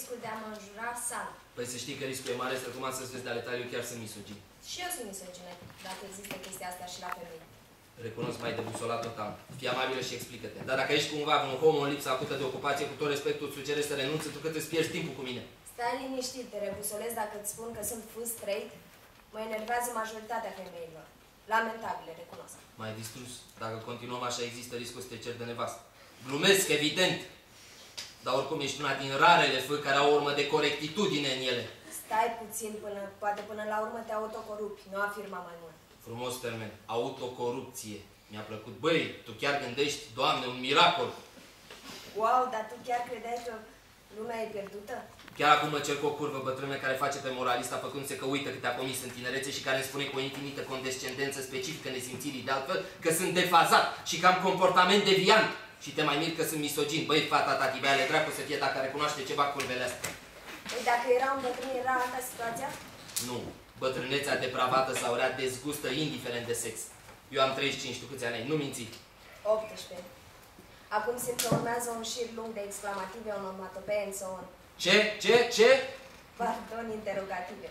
riscul de a mă înjura sal. Păi să știi că riscul e mare să recomand să-ți vezi de ale tale, eu chiar sunt misogin. Și eu sunt misogină, dacă există chestia asta și la femei. Recunosc mai debusolat total. Fii amabilă și explică-te. Dar dacă ești cumva un homo în lipsa acută de ocupație, cu tot respectul, îți sugerez să renunți, pentru că îți pierzi timpul cu mine. Stai liniștit, te rebusolez dacă îți spun că sunt fâs straight. Mă enervează majoritatea femeilor. Lamentabile, recunosc. Mai distrus. Dacă continuăm așa, există riscul să te cer de nevastă. Glumesc, evident. Dar oricum ești una din rarele fâi care au o urmă de corectitudine în ele. Stai puțin până, poate până la urmă te autocorupți, nu afirma mai mult. Frumos termen. Autocorupție. Mi-a plăcut. Băi, tu chiar gândești, Doamne, un miracol. Wow, dar tu chiar credeai că lumea e pierdută? Chiar acum mă cer cu o curvă bătrână care face pe moralista făcându-se că uită câte a comis în tinerețe și care îmi spune cu o infinită condescendență specifică nesimțirii de altfel că sunt defazat și că am comportament deviant. Și te mai mir că sunt misogin. Băi, fata tati, băi, ale dracu să fie dacă recunoaște ceva curvele astea. Păi dacă era un bătrân, era alta situația? Nu. Bătrânețea depravată sau rea dezgustă indiferent de sex. Eu am 35, tu câți ani ai? Nu minți. 18. Acum simt că urmează un șir lung de exclamative, onomatopee and so on. Ce? Ce? Ce? Pardon, interogative.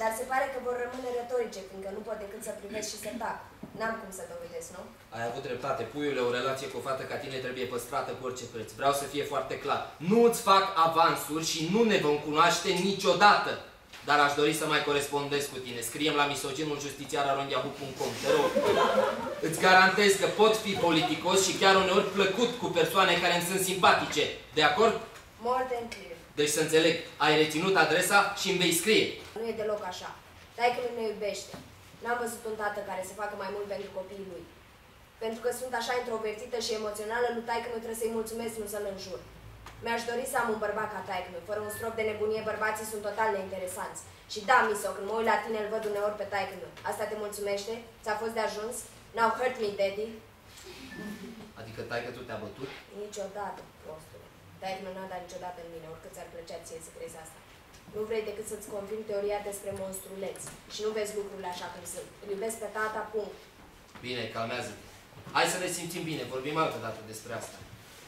Dar se pare că vor rămâne retorice, fiindcă nu pot decât să privesc și să tac. N-am cum să dovedesc, nu? Ai avut dreptate. Puiule, o relație cu o fată ca tine trebuie păstrată cu orice preț. Vreau să fie foarte clar. Nu îți fac avansuri și nu ne vom cunoaște niciodată. Dar aș dori să mai corespondez cu tine. Scriem la misoginul justițiararondiahu.com. Te rog. Îți garantez că pot fi politicos și chiar uneori plăcut cu persoane care îmi sunt simpatice. De acord? More than clear. Deci să înțeleg, ai reținut adresa și îmi vei scrie. Nu e deloc așa. Dai că nu ne iubește. N-am văzut un tată care să facă mai mult pentru copiii lui. Pentru că sunt așa introvertită și emoțională, lui taică nu trebuie să-i mulțumesc, nu să-l înjur. Mi-aș dori să am un bărbat ca taică meu. Fără un strop de nebunie, bărbații sunt total neinteresanți. Și da, Miso, când mă uit la tine, îl văd uneori pe taică meu. Asta te mulțumește? Ți-a fost de ajuns? Now hurt me, daddy. Adică tai că tu te-a bătut? Niciodată, prostule. Taică meu n-a dat niciodată în mine, oricât ți-ar plăcea ție să crezi asta. Nu vrei decât să-ți confirm teoria despre monstruleți. Și nu vezi lucrurile așa cum sunt. Îl iubesc pe tata, punct. Bine, calmează-te. Hai să ne simțim bine, vorbim altă dată despre asta.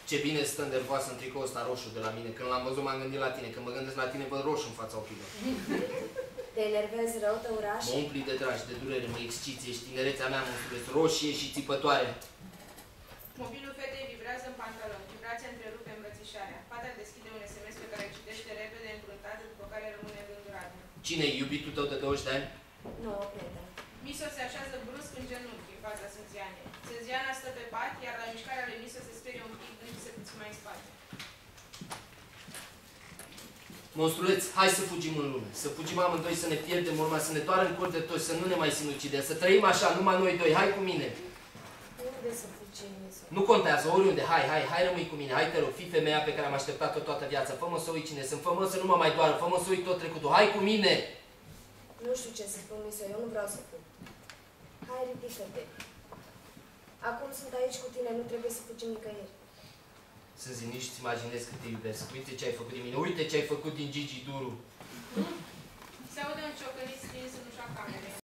Ce bine stă nervoasă în tricoul ăsta roșu de la mine. Când l-am văzut m-am gândit la tine. Când mă gândesc la tine văd roșu în fața ochilor. Te enervezi rău, tăuraș? Mă umpli de dragi, de durere, mă exciți, ești tinerețea mea, mă umfleți roșie și țipătoare. Mobilul fetei vibrează în cine e iubitul tău de 20 de ani? Nu, prieten. Miso se așează brusc în genunchi în fața Sânzianei. Sânziana stă pe pat, iar la mișcarea lui Miso se sperie un pic, dându-se puțin mai în spate. Monstruleț, hai să fugim în lume, să fugim amândoi, să ne pierdem urma, să ne doară în cur de toți, să nu ne mai sinucidem, să trăim așa, numai noi doi, hai cu mine. Unde să fugim, Miso? Nu contează, oriunde, hai, hai, hai rămâi cu mine, hai te rog, fii femeia pe care am așteptat-o toată viața, fă-mă să uit cine sunt, fă-mă să nu mă mai doară, fă-mă să uit tot trecutul, hai cu mine! Nu știu ce să spun, Miso, eu nu vreau să fug. Hai, ridică-te. Acum sunt aici cu tine, nu trebuie să fugim nicăieri. Să zi, nici îți imaginezi cât te iubesc. Uite ce ai făcut din mine, uite ce ai făcut din Gigi Duru. Se aude un ciocănit stins în ușa camerei.